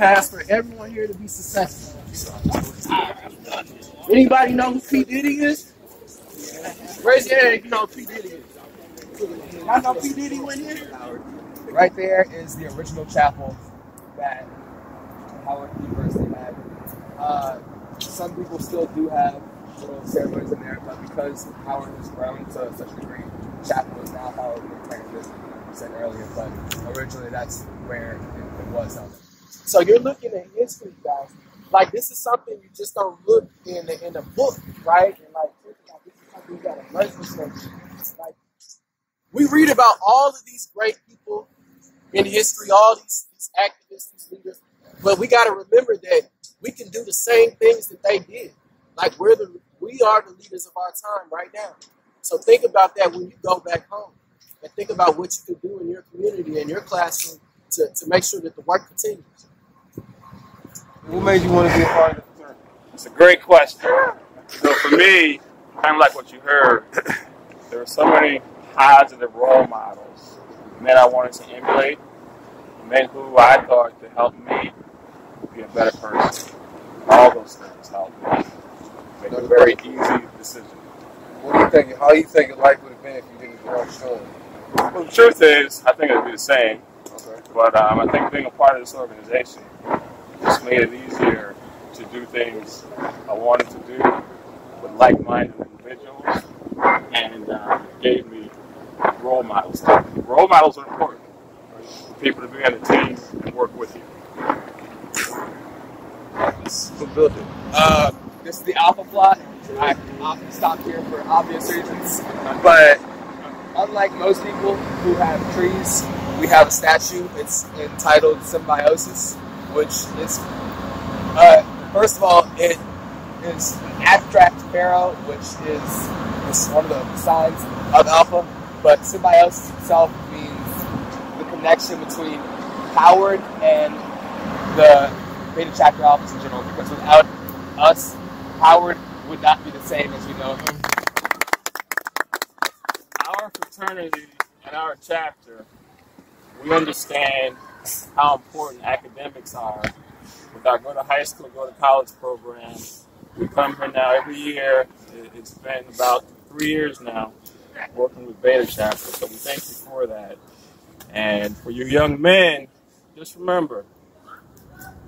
Paths for everyone here to be successful. Anybody know who P. Diddy is? Raise your hand if you know P. Diddy is. Y'all know P. Diddy went here? Right there is the original chapel that Howard University had. Uh, some people still do have little ceremonies in there, but because Howard has grown to such a degree, chapel is now Howard University, as you said earlier. But originally, that's where it, it was held. So you're looking at history, guys. Like this is something you just don't look in the, in a book, right? And like this is gotta legislate. Like we read about all of these great people in history, all these, these activists, these leaders, but we gotta remember that we can do the same things that they did. Like we're the we are the leaders of our time right now. So think about that when you go back home. And think about what you could do in your community in your classroom to, to make sure that the work continues. What made you want to be a part of the fraternity? It's a great question. So for me, kind of like what you heard, there were so many positive role models, men I wanted to emulate, men who I thought could help me be a better person. All those things helped me make a very easy decision. What do you think? How do you think life would have been if you didn't grow up strong? Well, the truth is, I think it would be the same. Okay. But um, I think being a part of this organization just made it easier to do things I wanted to do with like-minded individuals, and uh, gave me role models. Role models are important for people to be on the team and work with you. Who? Uh, this is the alpha plot. I often stop here for obvious reasons, but unlike most people who have trees, we have a statue. It's entitled Symbiosis, which is, uh, first of all, it is an abstract pharaoh, which is, one of the signs of alpha. But symbiosis itself means the connection between Howard and the beta chapter office in general. Because without us, Howard would not be the same as we know him. Our fraternity and our chapter, we understand how important academics are. With our go to high school, go to college program, we come here now every year. It- It's been about three years now working with Beta Chapter, so we thank you for that. And for you young men, just remember,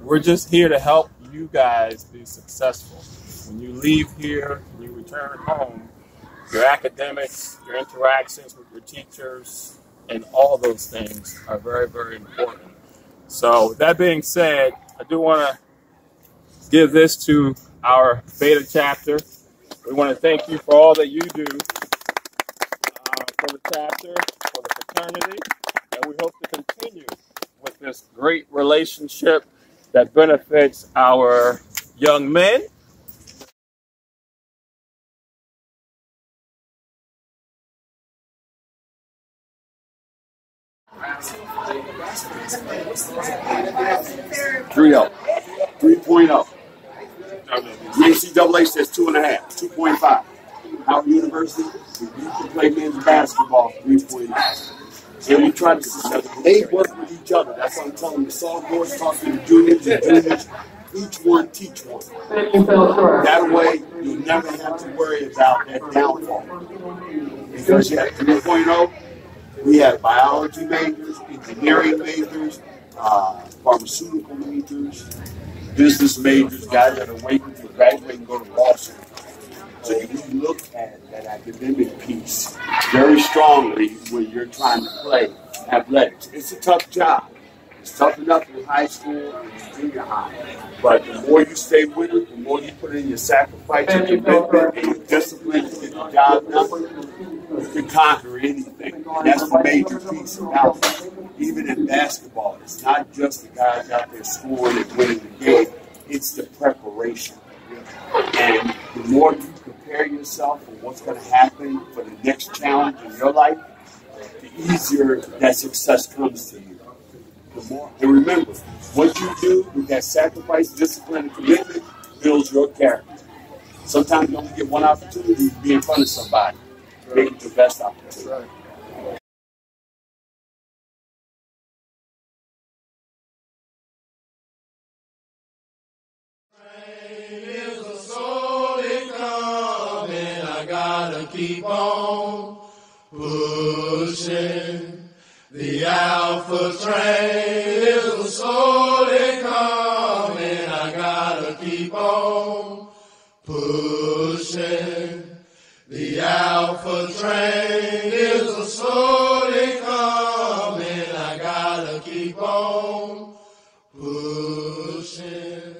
we're just here to help you guys be successful. When you leave here, when you return home, your academics, your interactions with your teachers, and all those things are very, very important. So, that being said, I do want to give this to our beta chapter. We want to thank you for all that you do uh, for the chapter, for the fraternity, and we hope to continue with this great relationship that benefits our young men Three oh. Three point oh. The NCAA says two and a half, 2.5. Howard University, we can play men's basketball, three point oh. And we try to, they work with each other. That's what I'm telling the sophomores, talking to juniors and juniors. Each one teach one. That way, you never have to worry about that downfall. Because you have 3.0, we have biology majors, engineering majors, uh, pharmaceutical majors, business majors, guys that are waiting to graduate and go to law school. So you look at that academic piece very strongly when you're trying to play athletics. It's a tough job. It's tough enough in high school and junior high. But the more you stay with it, the more you put in your sacrifice and commitment and your discipline to get the job done, you can conquer anything. That's the major piece about it. Even in basketball, it's not just the guys out there scoring and winning the game, it's the preparation. And the more you prepare yourself for what's going to happen for the next challenge in your life, the easier that success comes to you. The more, and remember, what you do with that sacrifice, discipline, and commitment builds your character. Sometimes you only get one opportunity to be in front of somebody. Make it your best opportunity. gotta keep on pushing. The Alpha train is slowly coming. I gotta keep on pushing. The Alpha train is slowly coming. I gotta keep on pushing.